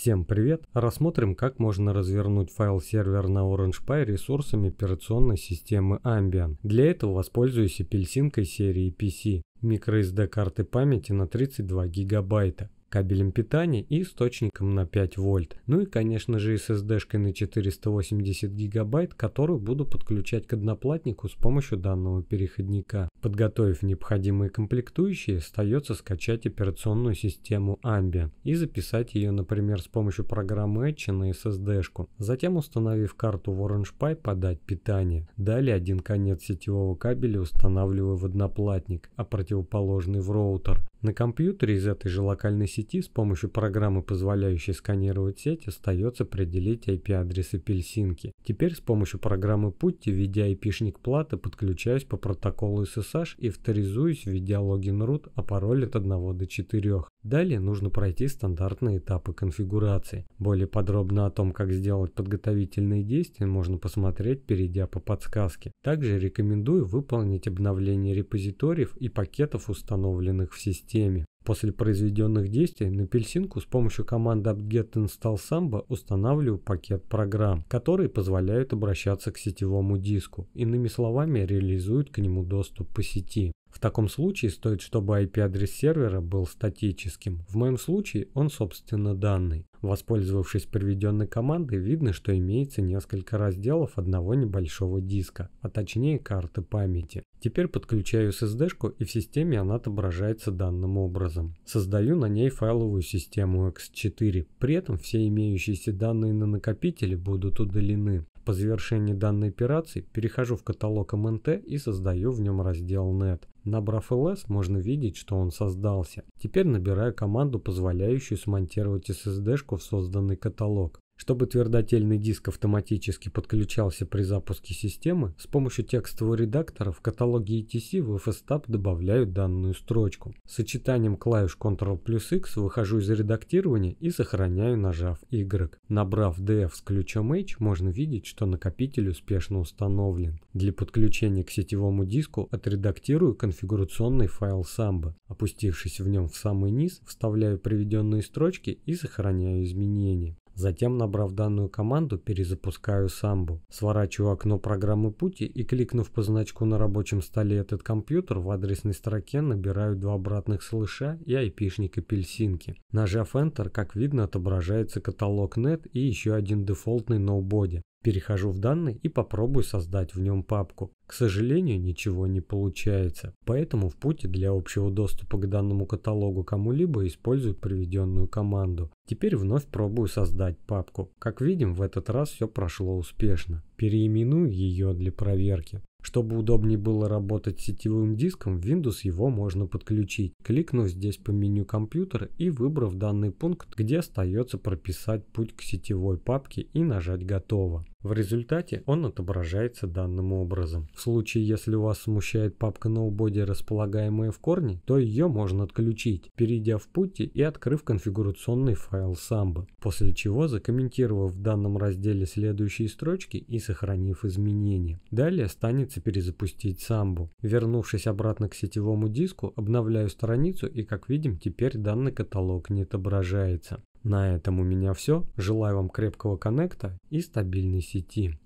Всем привет! Рассмотрим, как можно развернуть файл-сервер на Orange Pi ресурсами операционной системы Ambien. Для этого воспользуюсь апельсинкой серии PC, microSD карты памяти на 32 гигабайта кабелем питания и источником на 5 вольт. Ну и конечно же SSD-шкой на 480 гигабайт, которую буду подключать к одноплатнику с помощью данного переходника. Подготовив необходимые комплектующие, остается скачать операционную систему Ambient и записать ее, например, с помощью программы Etch на SSD-шку. Затем, установив карту в Orange Pi, подать питание. Далее один конец сетевого кабеля устанавливаю в одноплатник, а противоположный в роутер. На компьютере из этой же локальной сети с помощью программы, позволяющей сканировать сеть, остается определить IP-адрес апельсинки. Теперь с помощью программы Putty, введя IP-шник платы, подключаюсь по протоколу SSH и авторизуюсь, введя логин root, а пароль от 1 до 4. Далее нужно пройти стандартные этапы конфигурации. Более подробно о том, как сделать подготовительные действия, можно посмотреть, перейдя по подсказке. Также рекомендую выполнить обновление репозиториев и пакетов, установленных в системе. После произведенных действий на пельсинку с помощью команды apt-get install samba устанавливаю пакет программ, которые позволяют обращаться к сетевому диску, иными словами реализуют к нему доступ по сети. В таком случае стоит, чтобы IP-адрес сервера был статическим. В моем случае он, собственно, данный. Воспользовавшись приведенной командой, видно, что имеется несколько разделов одного небольшого диска, а точнее карты памяти. Теперь подключаю SSD-шку и в системе она отображается данным образом. Создаю на ней файловую систему X4. При этом все имеющиеся данные на накопителе будут удалены. По завершении данной операции перехожу в каталог MNT и создаю в нем раздел Net. Набрав ls, можно видеть, что он создался. Теперь набираю команду, позволяющую смонтировать SSD-шку в созданный каталог. Чтобы твердотельный диск автоматически подключался при запуске системы, с помощью текстового редактора в каталоге ETC в FSTab добавляю данную строчку. Сочетанием клавиш Ctrl плюс X выхожу из редактирования и сохраняю, нажав Y. Набрав df с ключом H, можно видеть, что накопитель успешно установлен. Для подключения к сетевому диску отредактирую конфигурационный файл Samba. Опустившись в нем в самый низ, вставляю приведенные строчки и сохраняю изменения. Затем, набрав данную команду, перезапускаю самбу. Сворачиваю окно программы пути и, кликнув по значку на рабочем столе этот компьютер, в адресной строке набираю два обратных слыша и айпишник апельсинки. Нажав Enter, как видно, отображается каталог .NET и еще один дефолтный ноубоди. Перехожу в данный и попробую создать в нем папку. К сожалению, ничего не получается. Поэтому в пути для общего доступа к данному каталогу кому-либо использую приведенную команду. Теперь вновь пробую создать папку. Как видим, в этот раз все прошло успешно. Переименую ее для проверки. Чтобы удобнее было работать с сетевым диском, в Windows его можно подключить, кликнув здесь по меню компьютера и выбрав данный пункт, где остается прописать путь к сетевой папке и нажать «Готово». В результате он отображается данным образом. В случае, если у вас смущает папка Nobody, располагаемая в корне, то ее можно отключить, перейдя в пути и открыв конфигурационный файл Samba, после чего закомментировав в данном разделе следующие строчки и сохранив изменения. Далее останется перезапустить Samba. Вернувшись обратно к сетевому диску, обновляю страницу и как видим теперь данный каталог не отображается. На этом у меня все. Желаю вам крепкого коннекта и стабильной сети.